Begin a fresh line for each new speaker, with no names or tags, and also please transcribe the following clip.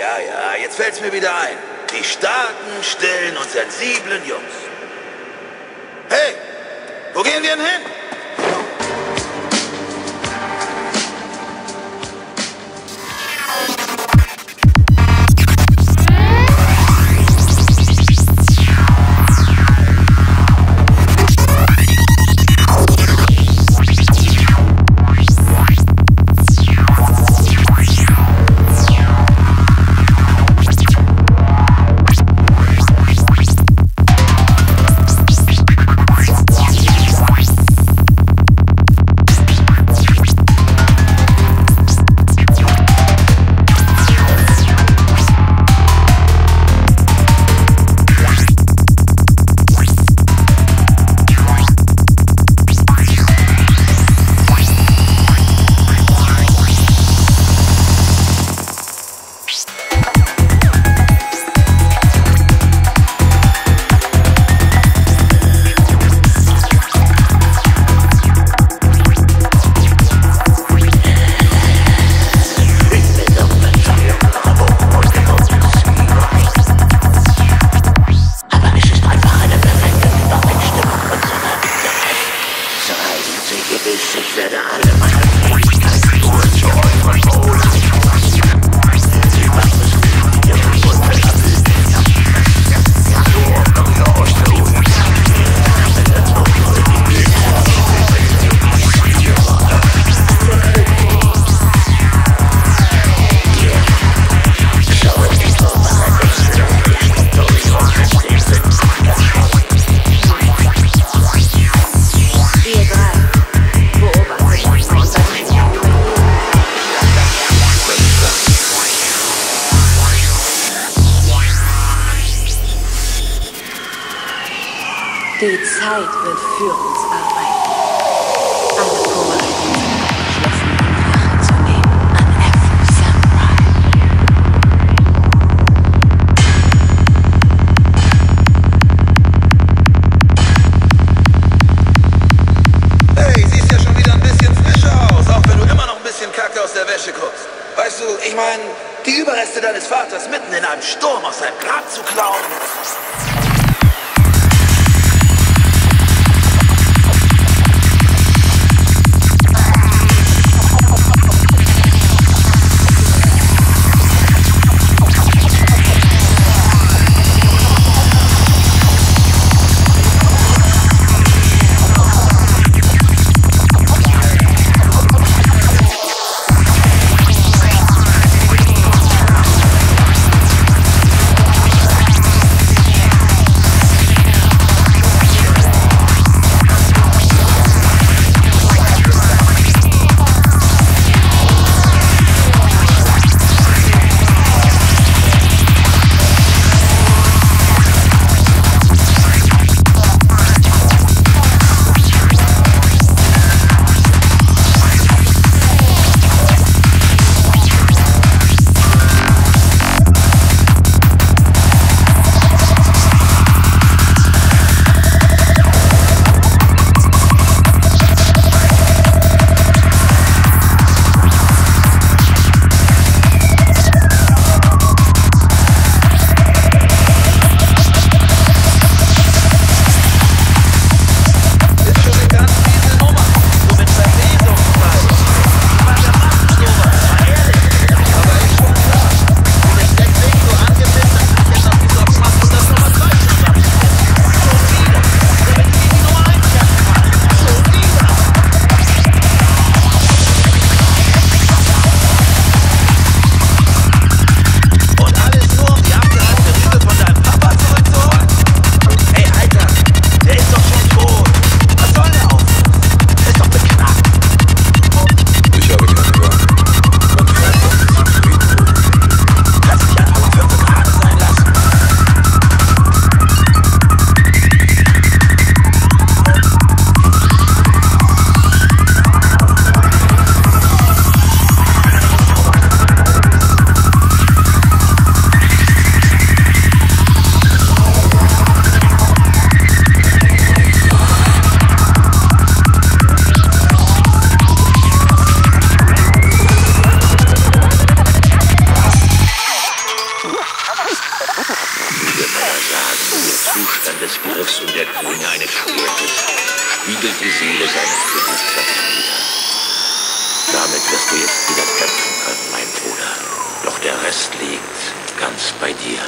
Ja, ja, jetzt fällt's mir wieder ein. Die starken, stillen und sensiblen Jungs. Hey, wo gehen wir denn hin?
Die Zeit wird für uns arbeiten. Alle Vorbereitungen
siehst ja schon wieder ein bisschen frischer aus, auch wenn du immer noch ein bisschen Kacke aus der Wäsche guckst. Weißt du, ich meine, die Überreste deines Vaters mitten in einem Sturm aus seinem Grab zu klauen. Des Griffs und der Klinge eines Schwertes spiegelt die Seele seines Besitzers wider. Damit wirst du jetzt wieder kämpfen können, mein Bruder. Doch der Rest liegt ganz bei dir.